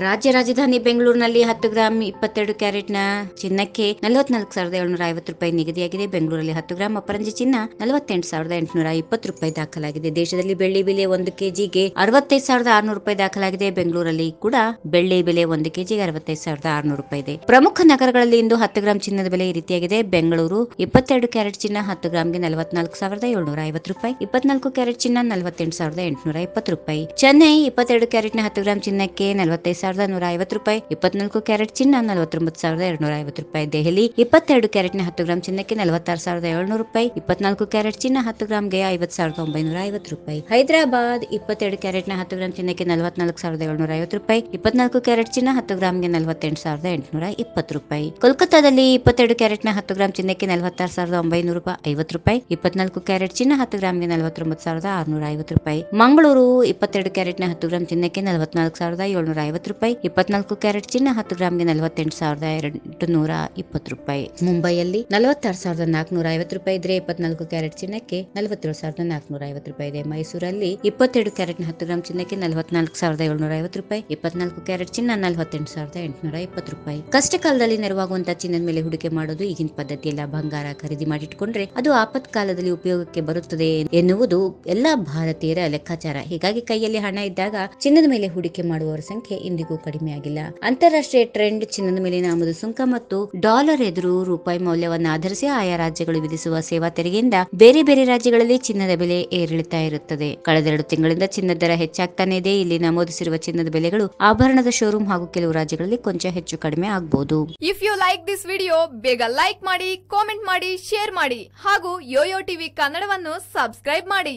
ರಾಜ್ಯ ರಾಜಧಾನಿ ಬೆಂಗಳೂರಿನಲ್ಲಿ ಹತ್ತು ಗ್ರಾಂ ಇಪ್ಪತ್ತೆರಡು ಕ್ಯಾರೆಟ್ನ ಚಿನ್ನಕ್ಕೆ ನಲವತ್ನಾಲ್ಕು ಸಾವಿರದ ಏಳ್ನೂರ ಐವತ್ತು ರೂಪಾಯಿ ನಿಗದಿಯಾಗಿದೆ. ಬೆಂಗಳೂರಲ್ಲಿ ಹತ್ತು ಗ್ರಾಂ ಅಪರಂಜಿ ಚಿನ್ನ ನಲವತ್ತೆಂಟು ಸಾವಿರದ ಎಂಟುನೂರ ಇಪ್ಪತ್ತು ರೂಪಾಯಿ ದಾಖಲಾಗಿದೆ. ದೇಶದಲ್ಲಿ ಬೆಳ್ಳಿ ಬೆಲೆ ಒಂದು ಕೆಜಿಗೆ ಅರವತ್ತೈದು ಸಾವಿರದ ಆರುನೂರು ರೂಪಾಯಿ ದಾಖಲಾಗಿದೆ. ಬೆಂಗಳೂರಲ್ಲಿ ಕೂಡ ಬೆಳ್ಳಿ ಬೆಲೆ ಒಂದು ಕೆಜಿಗೆ ಅರವತ್ತೈದು ಸಾವಿರದ ಆರುನೂರು ರೂಪಾಯಿ ಇದೆ. ಪ್ರಮುಖ ನಗರಗಳಲ್ಲಿ ಇಂದು ಹತ್ತು ಗ್ರಾಂ ಚಿನ್ನದ ಬೆಲೆ ಈ ರೀತಿಯಾಗಿದೆ. ಬೆಂಗಳೂರು ಇಪ್ಪತ್ತೆರಡು ಕ್ಯಾರೆಟ್ ಚಿನ್ನ ಹತ್ತು ಗ್ರಾಮ್ಗೆ ನಲವತ್ನಾಲ್ಕು ಸಾವಿರದ ಏಳ್ನೂರ ಐವತ್ತು ರೂಪಾಯಿ, ಇಪ್ಪತ್ನಾಲ್ಕು ಕ್ಯಾರೆಟ್ ಚಿನ್ನ ನಲವತ್ತೆಂಟು ಸಾವಿರದ ಎಂಟುನೂರ ಇಪ್ಪತ್ತು ರೂಪಾಯಿ. ಚೆನ್ನೈ ಇಪ್ಪತ್ತೆರಡು ಕ್ಯಾರೆಟ್ನ ಹತ್ತು ಗ್ರಾಮ್ ಚಿನ್ನಕ್ಕೆ ನಲವತ್ತೈದು ಸಾವಿರದ ನೂರ ಐವತ್ತು ರೂಪಾಯಿ, ಇಪ್ಪತ್ನಾಲ್ಕು ಕ್ಯಾರೆಟ್ ಚಿನ್ನ, ನಲವತ್ತೊಂಬತ್ತು ಸಾವಿರದ ಎರಡ್ನೂರ ಐವತ್ತು ರೂಪಾಯಿ. ದೆಹಲಿ, ಇಪ್ಪತ್ತೆರಡು ಕ್ಯಾರೆಟ್ನ ಹತ್ತು ಗ್ರಾಮ್ ಚಿನ್ನಕ್ಕೆ ನಲವತ್ತಾರು ಸಾವಿರದ ಏಳ್ನೂರು ರೂಪಾಯಿ, ಇಪ್ಪತ್ನಾಲ್ಕು ಕ್ಯಾರೆಟ್ ಚಿನ್ನ ಹತ್ತು ಗ್ರಾಮ್ಗೆ ಐವತ್ತು ಸಾವಿರದ ಒಂಬೈನೂರ ಐವತ್ತು ರೂಪಾಯಿ. ಹೈದರಾಬಾದ್, ಇಪ್ಪತ್ತೆರಡು ಕ್ಯಾರೆಟ್ನ ಹತ್ತು ಗ್ರಾಮ್ ಚಿನ್ನಕ್ಕೆ ನಲವತ್ನಾಲ್ಕು ಸಾವಿರದ ಏಳ್ನೂರ ಐವತ್ತು ರೂಪಾಯಿ, ಇಪ್ಪತ್ನಾಲ್ಕು ಕ್ಯಾರೆಟ್ ಚಿನ್ನ ಹತ್ತು ಗ್ರಾಮ್ಗೆ ನಲವತ್ತೆಂಟು ಸಾವಿರದ ಎಂಟುನೂರ ಇಪ್ಪತ್ತು ರೂಪಾಯಿ. ಕೋಲ್ಕತ್ತಾದಲ್ಲಿ ಇಪ್ಪತ್ತೆರಡು ಕ್ಯಾರೆಟ್ನ ಹತ್ತು ಗ್ರಾಂ ಚಿನ್ನಕ್ಕೆ ನಲವತ್ತಾರು ಸಾವಿರದ ಒಂಬೈನೂರು ರೂಪಾಯಿ, ಐವತ್ತು ರೂಪಾಯಿ, ಇಪ್ಪತ್ನಾಲ್ಕು ಕ್ಯಾರೆಟ್ ಚಿನ್ನ ಹತ್ತು ಗ್ರಾಮ್ಗೆ ನಲವತ್ತೊಂಬತ್ತು ಸಾವಿರದ ಆರುನೂರ ಐವತ್ತು ರೂಪಾಯಿ. ಮಂಗಳೂರು, ಇಪ್ಪತ್ತೆರಡು ಕ್ಯಾರೆಟ್ನ ಹತ್ತು ಗ್ರಾಮ್ ಚಿನ್ನಕ್ಕೆ ನಲವತ್ನಾಲ್ಕು ಸಾವಿರದ ಏಳ್ನೂರ ಐವತ್ತು ರೂಪಾಯಿ ಇಪ್ಪತ್ನಾಲ್ಕು ಕ್ಯಾರೆಟ್ ಚಿನ್ನ, ಹತ್ತು ಗ್ರಾಮ್ಗೆ ನಲವತ್ತೆಂಟು ಸಾವಿರದ ಎರಡು ನೂರ ಇಪ್ಪತ್ತು ರೂಪಾಯಿ. ಮುಂಬೈಯಲ್ಲಿ ನಲವತ್ತಾರು ಸಾವಿರದ ನಾಲ್ಕುನೂರ ಐವತ್ತು ರೂಪಾಯಿ ಇದ್ರೆ ಇಪ್ಪತ್ನಾಲ್ಕು ಕ್ಯಾರೆಟ್ ಚಿನ್ನಕ್ಕೆ ನಲವತ್ತೇಳು ಸಾವಿರದ ನಾಲ್ಕುನೂರ ಐವತ್ತು ರೂಪಾಯಿ ಇದೆ. ಮೈಸೂರಲ್ಲಿ ಇಪ್ಪತ್ತೆರಡು ಕ್ಯಾರೆಟ್ ಹತ್ತು ಗ್ರಾಂ ಚಿನ್ನಕ್ಕೆ ನಲವತ್ನಾಲ್ಕು ಸಾವಿರದ ಏಳ್ನೂರ ಐವತ್ತು ರೂಪಾಯಿ, ಇಪ್ಪತ್ನಾಲ್ಕು ಕ್ಯಾರೆಟ್ ಚಿನ್ನ, ನಲವತ್ತೆಂಟು ಸಾವಿರದ ಎಂಟುನೂರ ಇಪ್ಪತ್ತು ರೂಪಾಯಿ. ಕಷ್ಟಕಾಲದಲ್ಲಿ ನೆರವಾಗುವಂತಹ ಚಿನ್ನದ ಮೇಲೆ ಹೂಡಿಕೆ ಮಾಡೋದು ಈಗಿನ ಪದ್ಧತಿಯಲ್ಲ. ಬಂಗಾರ ಖರೀದಿ ಮಾಡಿಟ್ಕೊಂಡ್ರೆ ಅದು ಆಪತ್ಕಾಲದಲ್ಲಿ ಉಪಯೋಗಕ್ಕೆ ಬರುತ್ತದೆ ಎನ್ನುವುದು ಎಲ್ಲ ಭಾರತೀಯರ ಲೆಕ್ಕಾಚಾರ. ಹೀಗಾಗಿ ಕೈಯಲ್ಲಿ ಹಣ ಇದ್ದಾಗ ಚಿನ್ನದ ಮೇಲೆ ಹೂಡಿಕೆ ಮಾಡುವವರ ಸಂಖ್ಯೆ ಇಂದಿಗೂ ಕಡಿಮೆ ಆಗಿಲ್ಲ. ಅಂತಾರಾಷ್ಟ್ರೀಯ ಟ್ರೆಂಡ್ ಚಿನ್ನದ ಮೇಲಿನ ಆಮದು ಸುಂಕ ಮತ್ತು ಡಾಲರ್ ಎದುರು ರೂಪಾಯಿ ಮೌಲ್ಯವನ್ನು ಆಧರಿಸಿ ಆಯಾ ರಾಜ್ಯಗಳು ವಿಧಿಸುವ ಸೇವಾ ತೆರಿಗೆಯಿಂದ ಬೇರೆ ಬೇರೆ ರಾಜ್ಯಗಳಲ್ಲಿ ಚಿನ್ನದ ಬೆಲೆ ಏರಿಳಿತ ಇರುತ್ತದೆ. ಕಳೆದೆರಡು ತಿಂಗಳಿಂದ ಚಿನ್ನದ ದರ ಹೆಚ್ಚಾಗ್ತಾನೆ ಇದೆ. ಇಲ್ಲಿ ನಮೂದಿಸಿರುವ ಚಿನ್ನದ ಬೆಲೆಗಳು ಆಭರಣದ ಶೋರೂಮ್ ಹಾಗೂ ಕೆಲವು ರಾಜ್ಯಗಳಲ್ಲಿ ಕೊಂಚ ಹೆಚ್ಚು ಕಡಿಮೆ ಆಗಬಹುದು if you like this video ಬೇಗ ಲೈಕ್ ಮಾಡಿ ಕಾಮೆಂಟ್ ಮಾಡಿ ಶೇರ್ ಮಾಡಿ ಹಾಗೂ ಯೋಯೋ ಟಿವಿ ಕನ್ನಡವನ್ನು ಸಬ್ಸ್ಕ್ರೈಬ್ ಮಾಡಿ.